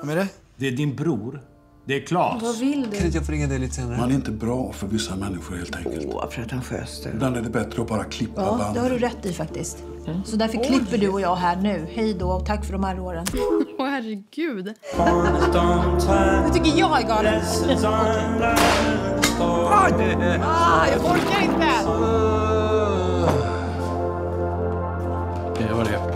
Vem är det? Det är din bror. Det är Claes. Vad vill du? Kan inte jag få ringa dig lite senare? Man är inte bra för vissa människor helt enkelt. Åh, vad pretentiöst du. Ibland är det bättre att bara klippa ja, banden. det har du rätt i faktiskt. Mm. Så därför Oj. klipper du och jag här nu. Hej då och tack för de här åren. Åh, oh, herregud. Nu tycker jag är galen. Ah, jag orkar inte! Det var det.